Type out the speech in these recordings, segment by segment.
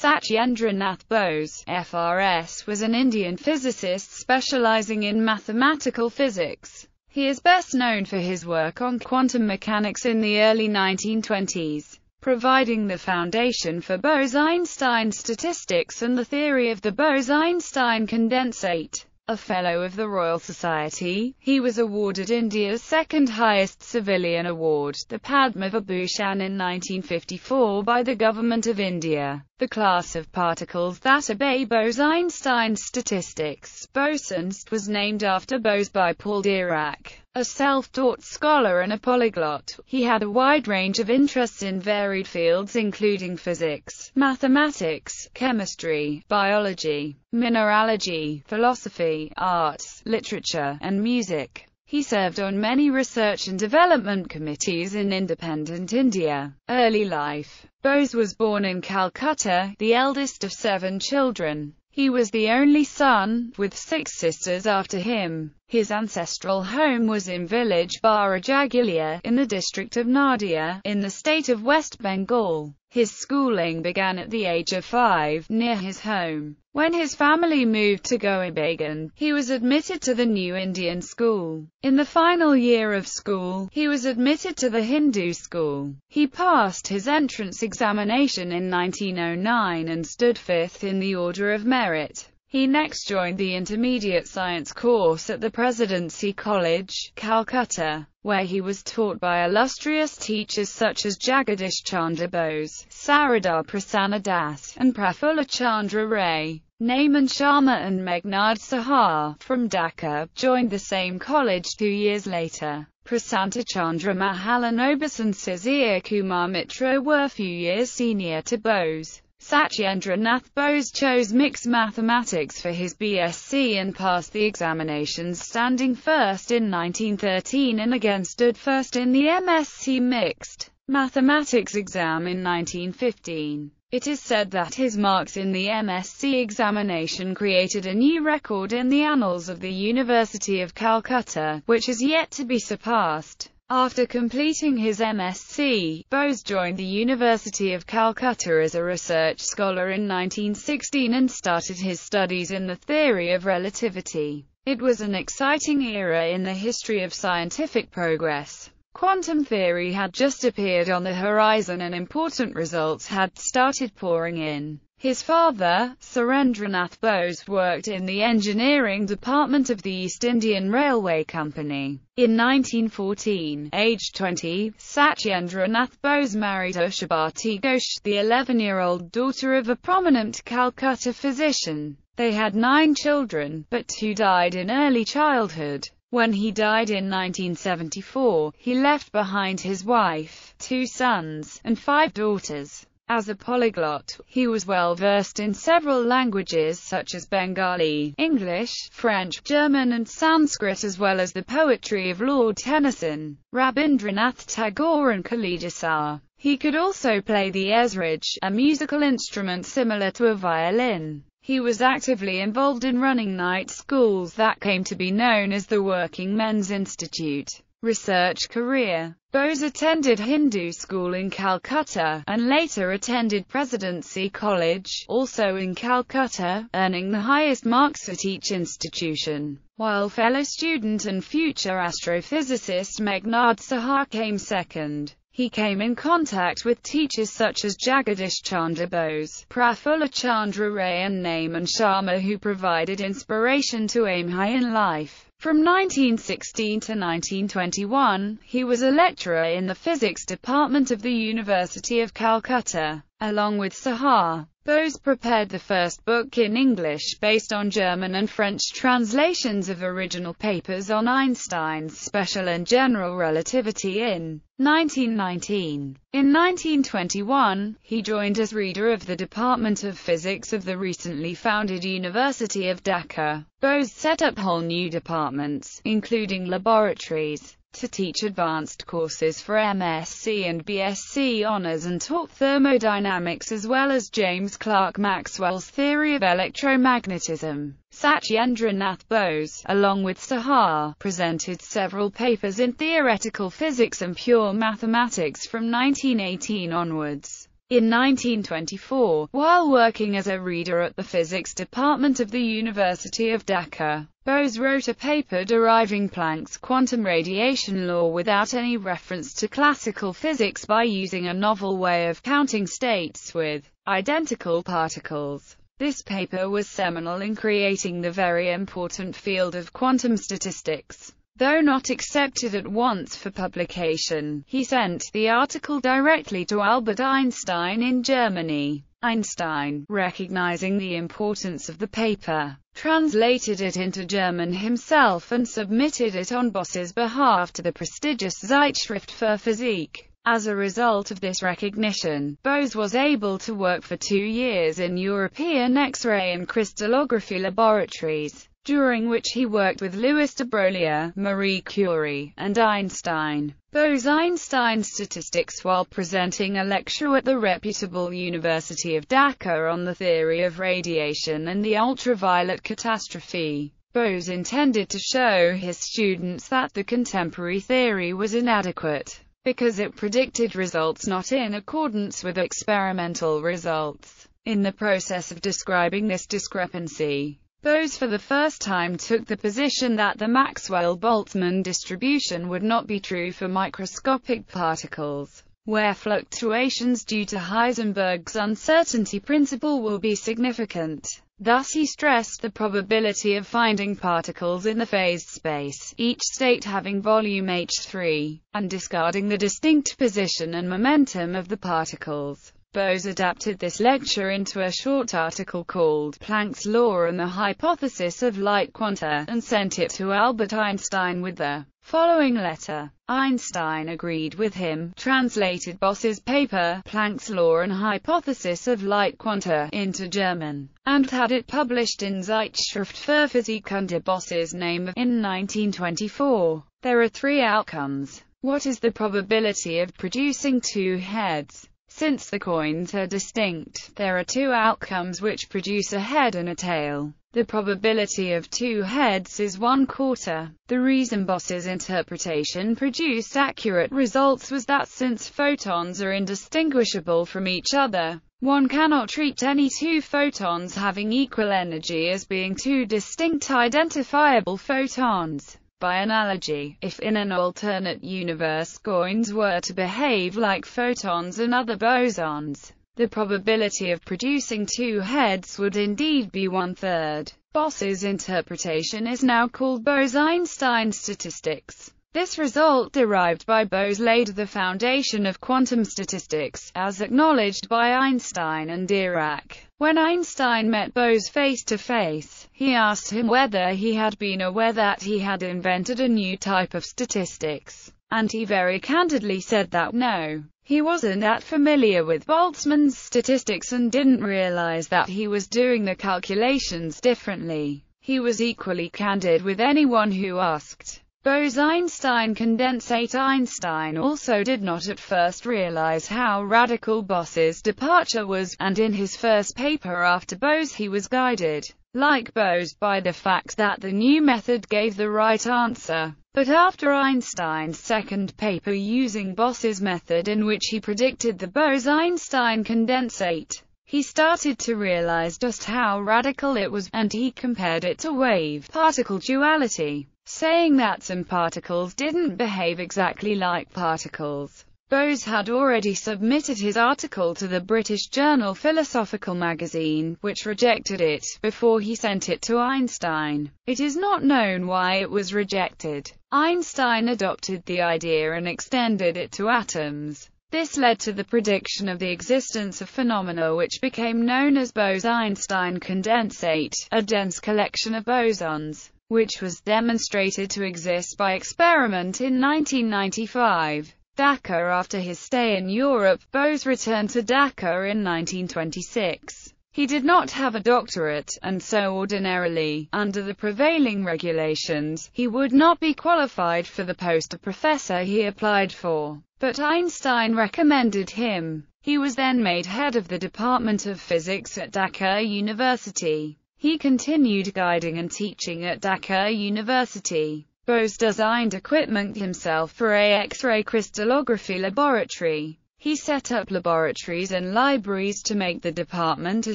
Satyendranath Bose, FRS, was an Indian physicist specializing in mathematical physics. He is best known for his work on quantum mechanics in the early 1920s, providing the foundation for Bose-Einstein statistics and the theory of the Bose-Einstein condensate. A Fellow of the Royal Society, he was awarded India's second highest civilian award, the Padma Vibhushan in 1954 by the Government of India. The class of particles that obey Bose-Einstein statistics, Boson-st, was named after Bose by Paul Dirac. A self-taught scholar and a polyglot, he had a wide range of interests in varied fields including physics, mathematics, chemistry, biology, mineralogy, philosophy, arts, literature, and music. He served on many research and development committees in independent India. Early life Bose was born in Calcutta, the eldest of seven children. He was the only son, with six sisters after him. His ancestral home was in village Barajagilia, in the district of Nadia, in the state of West Bengal. His schooling began at the age of five, near his home. When his family moved to Goibagan, he was admitted to the New Indian School. In the final year of school, he was admitted to the Hindu school. He passed his entrance examination in 1909 and stood fifth in the order of merit. He next joined the intermediate science course at the Presidency College, Calcutta, where he was taught by illustrious teachers such as Jagadish Chandra Bose, Sarada Prasanna Das, and Prafulla Chandra Ray. Naman Sharma and Meghnad Saha, from Dhaka, joined the same college two years later. Prasanta Chandra Mahalanobis and Sisir Kumar Mitra were a few years senior to Bose. Satyendra Nath Bose chose mixed mathematics for his BSc and passed the examinations standing first in 1913 and again stood first in the MSc Mixed Mathematics exam in 1915. It is said that his marks in the MSc examination created a new record in the annals of the University of Calcutta, which is yet to be surpassed. After completing his MSc, Bose joined the University of Calcutta as a research scholar in 1916 and started his studies in the theory of relativity. It was an exciting era in the history of scientific progress. Quantum theory had just appeared on the horizon and important results had started pouring in. His father, Surendranath Bose, worked in the engineering department of the East Indian Railway Company. In 1914, aged 20, Satyendranath Bose married Ushabati Ghosh, the 11-year-old daughter of a prominent Calcutta physician. They had nine children, but two died in early childhood. When he died in 1974, he left behind his wife, two sons, and five daughters. As a polyglot, he was well versed in several languages such as Bengali, English, French, German and Sanskrit as well as the poetry of Lord Tennyson, Rabindranath Tagore and Kalidasa. He could also play the esraj, a musical instrument similar to a violin. He was actively involved in running night schools that came to be known as the Working Men's Institute. Research career Bose attended Hindu school in Calcutta, and later attended Presidency College, also in Calcutta, earning the highest marks at each institution, while fellow student and future astrophysicist Meghnad Saha came second. He came in contact with teachers such as Jagadish Chandra Bose, Prafulla Chandra Ray and Naman Sharma who provided inspiration to aim high in life. From 1916 to 1921, he was a lecturer in the physics department of the University of Calcutta. Along with Saha, Bose prepared the first book in English based on German and French translations of original papers on Einstein's special and general relativity in 1919. In 1921, he joined as reader of the Department of Physics of the recently founded University of Dhaka. Bose set up whole new departments, including laboratories, to teach advanced courses for MSc and BSc honors and taught thermodynamics as well as James Clerk Maxwell's theory of electromagnetism. Satyendranath Bose, along with Saha, presented several papers in theoretical physics and pure mathematics from 1918 onwards. In 1924, while working as a reader at the physics department of the University of Dhaka, Bose wrote a paper deriving Planck's quantum radiation law without any reference to classical physics by using a novel way of counting states with identical particles. This paper was seminal in creating the very important field of quantum statistics. Though not accepted at once for publication, he sent the article directly to Albert Einstein in Germany. Einstein, recognizing the importance of the paper, translated it into German himself and submitted it on Bose's behalf to the prestigious Zeitschrift für Physik. As a result of this recognition, Bose was able to work for two years in European X-ray and crystallography laboratories during which he worked with Louis de Broglie, Marie Curie, and Einstein. Bose-Einstein statistics while presenting a lecture at the reputable University of Dhaka on the theory of radiation and the ultraviolet catastrophe. Bose intended to show his students that the contemporary theory was inadequate, because it predicted results not in accordance with experimental results. In the process of describing this discrepancy, Bose for the first time took the position that the Maxwell-Boltzmann distribution would not be true for microscopic particles, where fluctuations due to Heisenberg's uncertainty principle will be significant. Thus he stressed the probability of finding particles in the phase space, each state having volume h3, and discarding the distinct position and momentum of the particles. Bose adapted this lecture into a short article called Planck's Law and the Hypothesis of Light Quanta, and sent it to Albert Einstein with the following letter. Einstein agreed with him, translated Bose's paper, Planck's Law and Hypothesis of Light Quanta, into German, and had it published in Zeitschrift für Physik under Bose's name in 1924. There are three outcomes. What is the probability of producing two heads? Since the coins are distinct, there are two outcomes which produce a head and a tail. The probability of two heads is one quarter. The reason Bose's interpretation produced accurate results was that since photons are indistinguishable from each other, one cannot treat any two photons having equal energy as being two distinct identifiable photons. By analogy, if in an alternate universe coins were to behave like photons and other bosons, the probability of producing two heads would indeed be one-third. Bose's interpretation is now called Bose-Einstein statistics. This result derived by Bose laid the foundation of quantum statistics, as acknowledged by Einstein and Dirac. When Einstein met Bose face to face, he asked him whether he had been aware that he had invented a new type of statistics, and he very candidly said that no, he wasn't that familiar with Boltzmann's statistics and didn't realize that he was doing the calculations differently. He was equally candid with anyone who asked. Bose-Einstein condensate Einstein also did not at first realize how radical Bose's departure was, and in his first paper after Bose he was guided, like Bose, by the fact that the new method gave the right answer. But after Einstein's second paper using Bose's method in which he predicted the Bose-Einstein condensate, he started to realize just how radical it was, and he compared it to wave-particle duality saying that some particles didn't behave exactly like particles. Bose had already submitted his article to the British journal Philosophical Magazine, which rejected it, before he sent it to Einstein. It is not known why it was rejected. Einstein adopted the idea and extended it to atoms. This led to the prediction of the existence of phenomena which became known as Bose-Einstein condensate, a dense collection of bosons which was demonstrated to exist by experiment in 1995. Dhaka After his stay in Europe, Bose returned to Dhaka in 1926. He did not have a doctorate, and so ordinarily, under the prevailing regulations, he would not be qualified for the post of professor he applied for. But Einstein recommended him. He was then made head of the Department of Physics at Dhaka University. He continued guiding and teaching at Dhaka University. Bose designed equipment himself for a X-ray crystallography laboratory. He set up laboratories and libraries to make the department a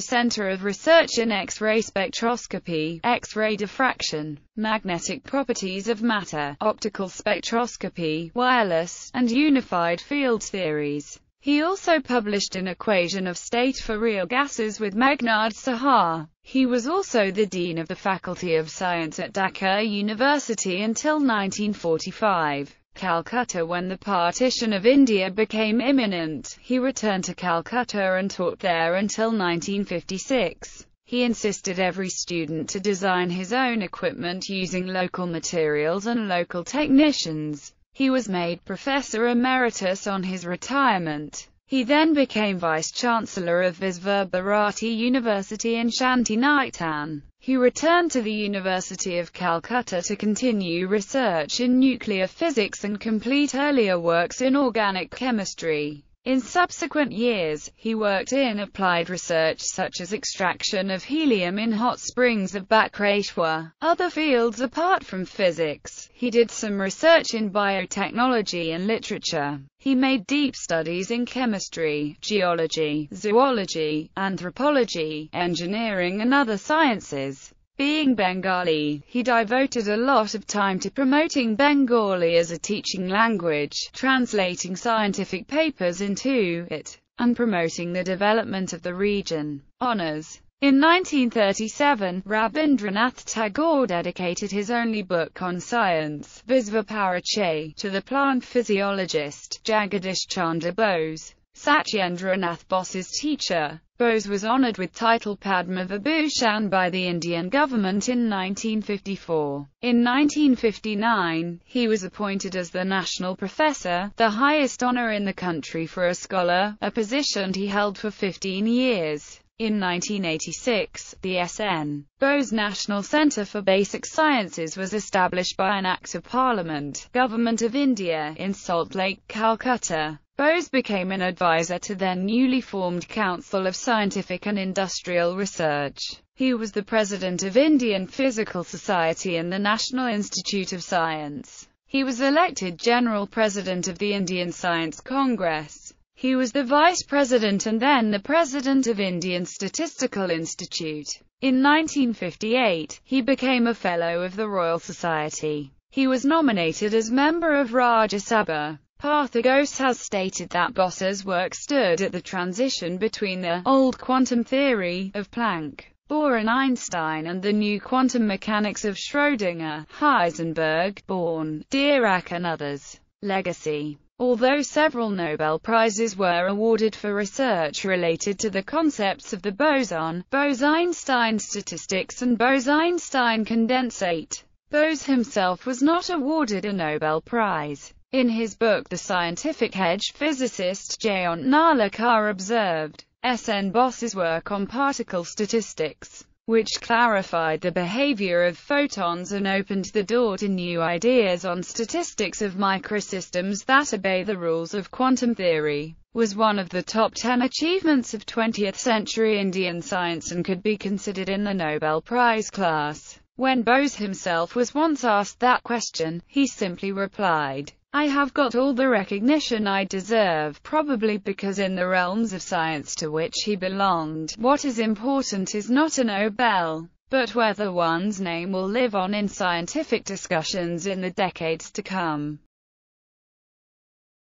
center of research in X-ray spectroscopy, X-ray diffraction, magnetic properties of matter, optical spectroscopy, wireless, and unified field theories. He also published an equation of state for real gases with Meghnad Saha. He was also the Dean of the Faculty of Science at Dhaka University until 1945. Calcutta When the partition of India became imminent, he returned to Calcutta and taught there until 1956. He insisted every student to design his own equipment using local materials and local technicians. He was made professor emeritus on his retirement. He then became vice-chancellor of Visva Bharati University in Shantiniketan. He returned to the University of Calcutta to continue research in nuclear physics and complete earlier works in organic chemistry. In subsequent years, he worked in applied research such as extraction of helium in hot springs of Bakreshwar. Other fields apart from physics, he did some research in biotechnology and literature. He made deep studies in chemistry, geology, zoology, anthropology, engineering and other sciences. Being Bengali, he devoted a lot of time to promoting Bengali as a teaching language, translating scientific papers into it, and promoting the development of the region. Honours in 1937, Rabindranath Tagore dedicated his only book on science, Visva Parichay, to the plant physiologist Jagadish Chandra Bose, Satyendranath Bose's teacher. Bose was honored with title Padma Vibhushan by the Indian government in 1954. In 1959, he was appointed as the National Professor, the highest honor in the country for a scholar, a position he held for 15 years. In 1986, the SN. Bose National Centre for Basic Sciences was established by an Act of Parliament, Government of India, in Salt Lake, Calcutta. Bose became an advisor to then newly formed Council of Scientific and Industrial Research. He was the president of Indian Physical Society and the National Institute of Science. He was elected general president of the Indian Science Congress. He was the vice president and then the president of Indian Statistical Institute. In 1958, he became a fellow of the Royal Society. He was nominated as member of Rajya Sabha. Partha Ghose has stated that Bose's work stood at the transition between the old quantum theory of Planck, Bohr and Einstein and the new quantum mechanics of Schrödinger, Heisenberg, Born, Dirac and others. Legacy Although several Nobel Prizes were awarded for research related to the concepts of the boson, Bose-Einstein statistics and Bose-Einstein condensate, Bose himself was not awarded a Nobel Prize. In his book The Scientific Edge, physicist Jayant Narlikar observed, S. N. Bose's work on particle statistics, which clarified the behavior of photons and opened the door to new ideas on statistics of microsystems that obey the rules of quantum theory, was one of the top 10 achievements of 20th century Indian science and could be considered in the Nobel Prize class. When Bose himself was once asked that question, he simply replied, I have got all the recognition I deserve, probably because in the realms of science to which he belonged, what is important is not a Nobel, but whether one's name will live on in scientific discussions in the decades to come.